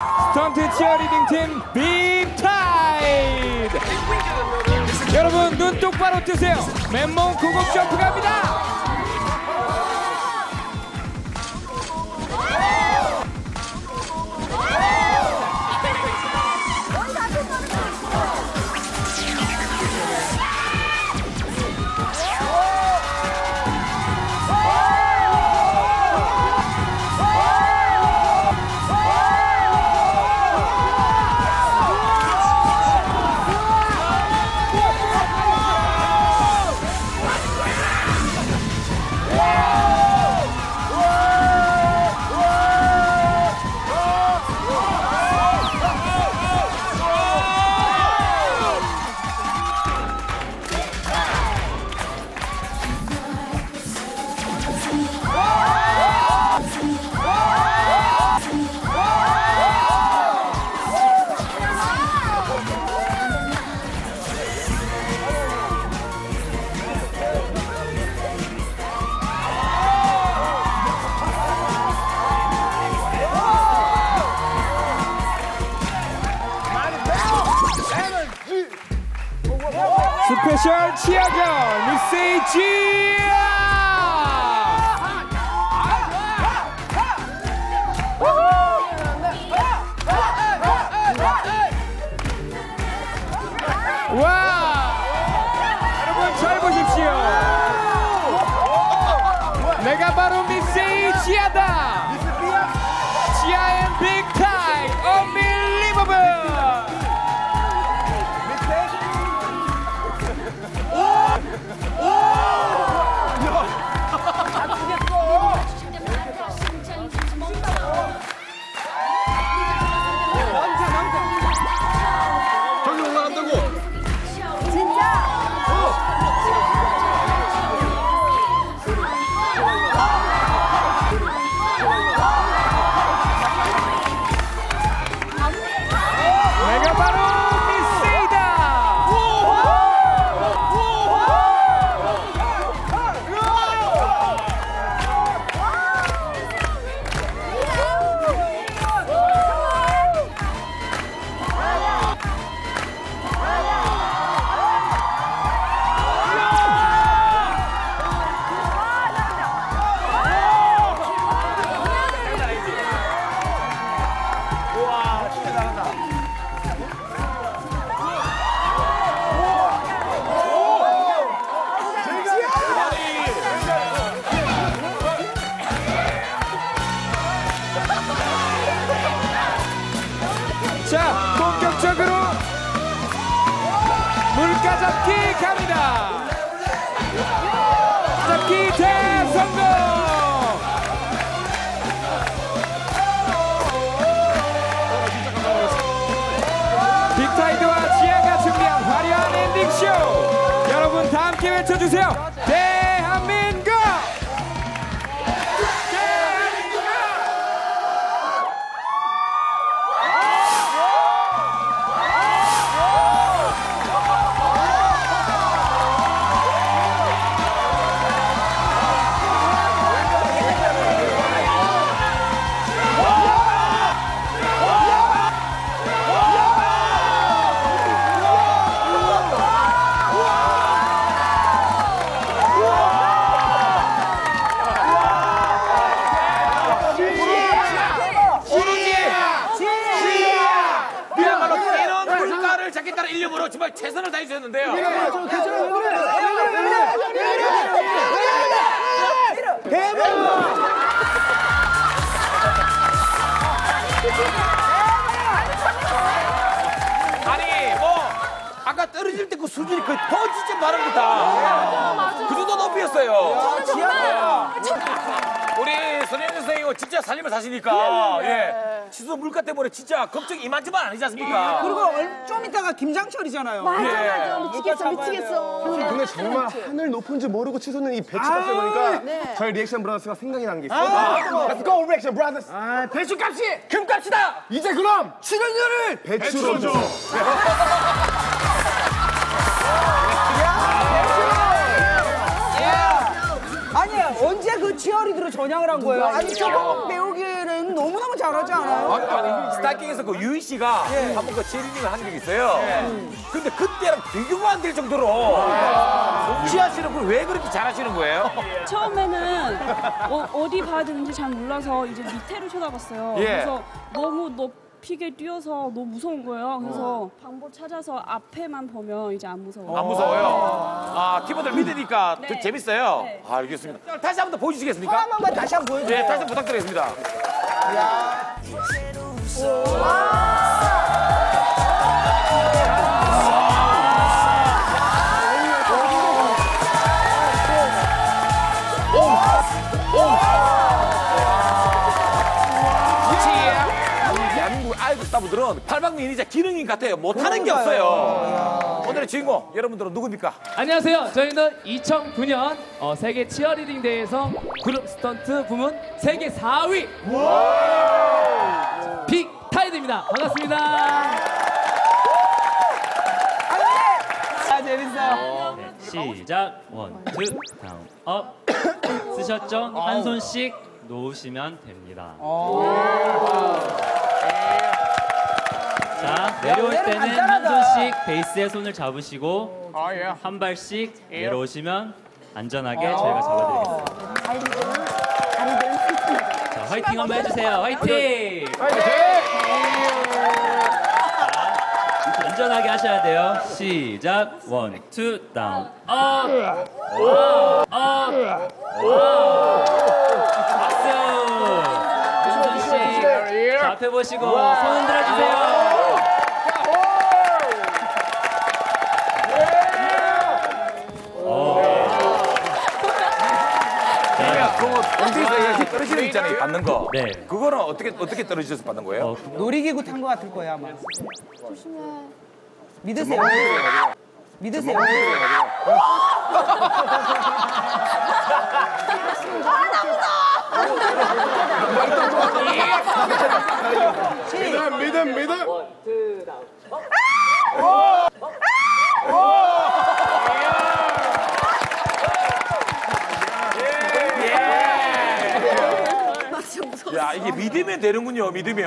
스턴트 치어리딩 팀 빅타이드 여러분 눈 똑바로 뜨세요. 맨몸 고급 점프 갑니다 스페셜 치어girl 미스 지 잡기 갑니다. 잡기 대성공. 빅타이드와 지아가 준비한 화려한 엔딩 쇼. 여러분 다 함께 외쳐주세요. 대한민국. 일념으로 정말 최선을 다해주셨는데요. 아니 뭐 아까 떨어질 때 그 수준이 거의 더 진짜 다릅니다. 그 정도 높이였어요. 우리 선영 선생님 진짜 살림을 사시니까 예 치수 물가 때문에 진짜 걱정이 이만저만 아니지 않습니까? 그리고 얼- 좀 이따가 김장철이잖아요. 맞아 예. 맞아 미치겠어 미치겠어 근데 정말 하늘 높은 줄 모르고 치솟는 이 배추값을 보니까 저희 리액션 브라더스가 생각이 나는 게 있어요. Let's go 리액션 브라더스. 아, 배추값이 금값이다. 이제 그럼 출연료를 배추로 줘. 그 치어리더로 전향을 한 거예요? 아니 조금 배우기에는 너무너무 잘하지 않아요? 아니, 스타킹에서 그 유이 씨가 한번 그 체리닝을 한 적이 있어요. 근데 그때랑 비교가 안 될 정도로 지아 씨는 그걸 왜 그렇게 잘하시는 거예요? 처음에는 어, 디 봐야 되는지 잘 몰라서 이제 밑에를 쳐다봤어요. 예. 그래서 너무 높 이게 뛰어서 너무 무서운 거예요. 그래서 방법 찾아서 앞에만 보면 이제 안 무서워요. 안 무서워요? 아, 팀원들 믿으니까 더 네. 재밌어요? 네. 아, 알겠습니다. 다시 한 번 더 보여주시겠습니까? 한 번만 다시 한 번 보여주세요. 네, 다시 한 번 부탁드리겠습니다. 우리 아이돌 스타분들은 팔방미인이자 기능인 같아요. 못하는 게 없어요. 오늘의 주인공 여러분들은 누굽니까? 안녕하세요. 저희는 2009년 어, 세계 치어리딩 대회에서 그룹 스턴트 부문 세계 4위 빅 타이드입니다. 반갑습니다. 아, 재밌어. 시작 one, two, down, up 쓰셨죠? 한 손씩 놓으시면 됩니다. 자 내려올 오늘은 때는 한. 손씩 베이스에 손을 잡으시고 한 발씩 내려오시면 안전하게 저희가 잡아드리겠습니다. 자 화이팅 한번 해주세요. 화이팅! 자, 안전하게 하셔야 돼요. 시작 one, two, down, up, Up, 박수! 한 손씩 자, 앞에 보시고 손 흔들어 주세요. 거 있잖아요. 받는 거. 네. 그거는 어떻게 어떻게 떨어지셔서 받는 거예요? 어, 그- 놀이기구 탄 거 같을 거야, 아마. 조심해. 믿으세요. 믿으세요. 믿음, 믿음, 믿음. 야 이게 믿으면 되는군요. 믿으면.